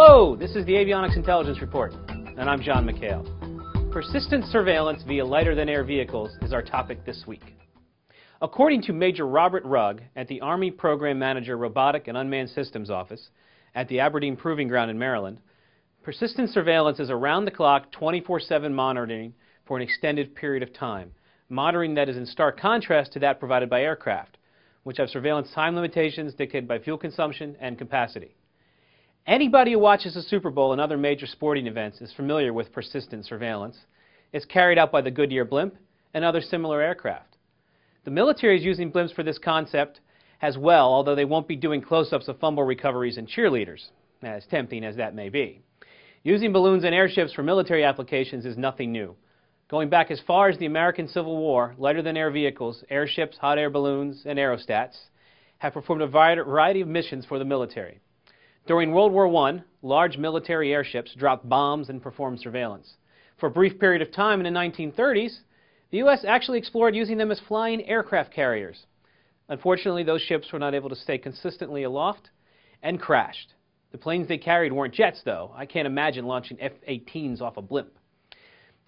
Hello, this is the Avionics Intelligence Report, and I'm John McHale. Persistent surveillance via lighter-than-air vehicles is our topic this week. According to Major Robert Rugg at the Army Program Manager Robotic and Unmanned Systems Office at the Aberdeen Proving Ground in Maryland, persistent surveillance is around-the-clock, 24-7 monitoring for an extended period of time, monitoring that is in stark contrast to that provided by aircraft, which have surveillance time limitations dictated by fuel consumption and capacity. Anybody who watches the Super Bowl and other major sporting events is familiar with persistent surveillance. It's carried out by the Goodyear blimp and other similar aircraft. The military is using blimps for this concept as well, although they won't be doing close-ups of fumble recoveries and cheerleaders, as tempting as that may be. Using balloons and airships for military applications is nothing new. Going back as far as the American Civil War, lighter-than-air vehicles, airships, hot air balloons, and aerostats have performed a variety of missions for the military. During World War I, large military airships dropped bombs and performed surveillance. For a brief period of time in the 1930s, the U.S. actually explored using them as flying aircraft carriers. Unfortunately, those ships were not able to stay consistently aloft and crashed. The planes they carried weren't jets, though. I can't imagine launching F-18s off a blimp.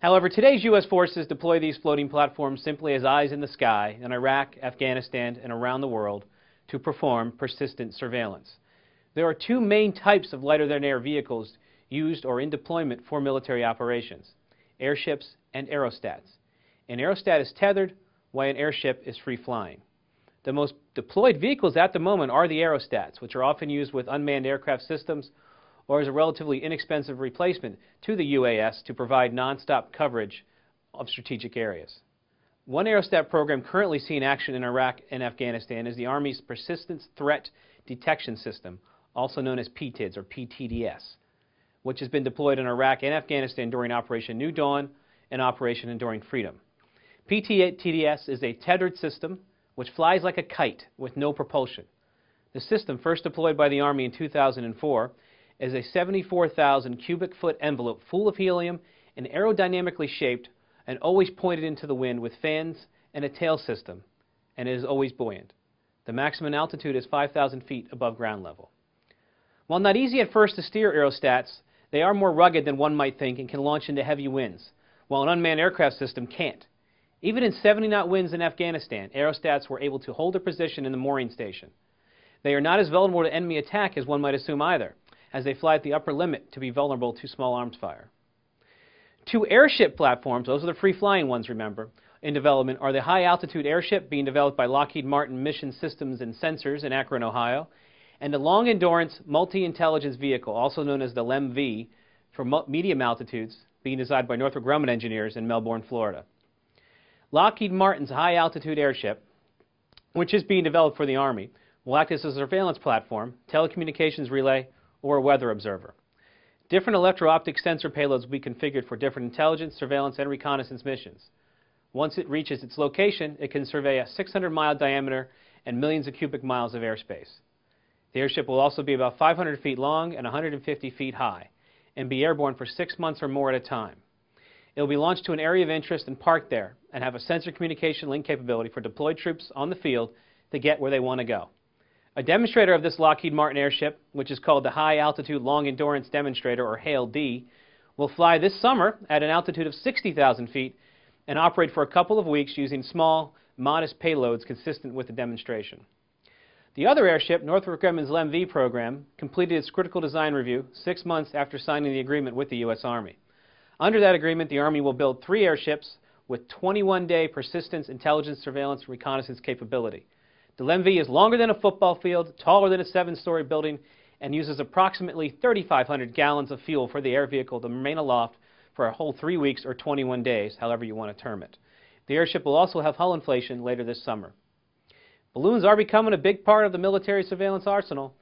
However, today's U.S. forces deploy these floating platforms simply as eyes in the sky in Iraq, Afghanistan, and around the world to perform persistent surveillance. There are two main types of lighter-than-air vehicles used or in deployment for military operations, airships and aerostats. An aerostat is tethered, while an airship is free-flying. The most deployed vehicles at the moment are the aerostats, which are often used with unmanned aircraft systems or as a relatively inexpensive replacement to the UAS to provide nonstop coverage of strategic areas. One aerostat program currently seeing action in Iraq and Afghanistan is the Army's Persistent Threat Detection System, also known as PTIDS or PTDS, which has been deployed in Iraq and Afghanistan during Operation New Dawn and Operation Enduring Freedom. PTDS is a tethered system which flies like a kite with no propulsion. The system, first deployed by the Army in 2004, is a 74,000 cubic foot envelope full of helium and aerodynamically shaped and always pointed into the wind with fans and a tail system, and it is always buoyant. The maximum altitude is 5,000 feet above ground level. While not easy at first to steer aerostats, they are more rugged than one might think and can launch into heavy winds, while an unmanned aircraft system can't. Even in 70 knot winds in Afghanistan, aerostats were able to hold their position in the mooring station. They are not as vulnerable to enemy attack as one might assume either, as they fly at the upper limit to be vulnerable to small arms fire. Two airship platforms, those are the free-flying ones, remember, in development are the high-altitude airship being developed by Lockheed Martin Mission Systems and Sensors in Akron, Ohio, and the long-endurance multi-intelligence vehicle, also known as the LEM-V, for medium altitudes, being designed by Northrop Grumman engineers in Melbourne, Florida. Lockheed Martin's high-altitude airship, which is being developed for the Army, will act as a surveillance platform, telecommunications relay, or a weather observer. Different electro-optic sensor payloads will be configured for different intelligence, surveillance, and reconnaissance missions. Once it reaches its location, it can survey a 600-mile diameter and millions of cubic miles of airspace. The airship will also be about 500 feet long and 150 feet high, and be airborne for six months or more at a time. It will be launched to an area of interest and parked there, and have a sensor communication link capability for deployed troops on the field to get where they want to go. A demonstrator of this Lockheed Martin airship, which is called the High Altitude Long Endurance Demonstrator, or HALE-D, will fly this summer at an altitude of 60,000 feet and operate for a couple of weeks using small, modest payloads consistent with the demonstration. The other airship, Northrop Grumman's LEM-V program, completed its critical design review six months after signing the agreement with the U.S. Army. Under that agreement, the Army will build three airships with 21-day persistence, intelligence, surveillance, and reconnaissance capability. The LEM-V is longer than a football field, taller than a seven-story building, and uses approximately 3,500 gallons of fuel for the air vehicle to remain aloft for a whole three weeks or 21 days, however you want to term it. The airship will also have hull inflation later this summer. Balloons are becoming a big part of the military surveillance arsenal,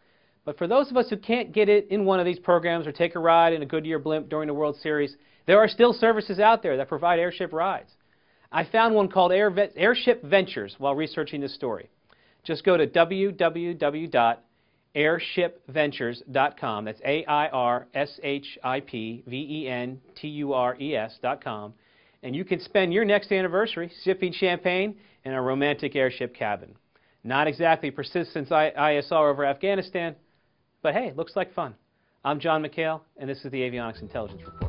but for those of us who can't get it in one of these programs or take a ride in a Goodyear blimp during the World Series, there are still services out there that provide airship rides. I found one called Air Airship Ventures while researching this story. Just go to www.airshipventures.com. That's A-I-R-S-H-I-P-V-E-N-T-U-R-E-S.com. And you can spend your next anniversary sipping champagne in a romantic airship cabin. Not exactly persistence ISR over Afghanistan, but hey, looks like fun. I'm John McHale, and this is the Avionics Intelligence Report.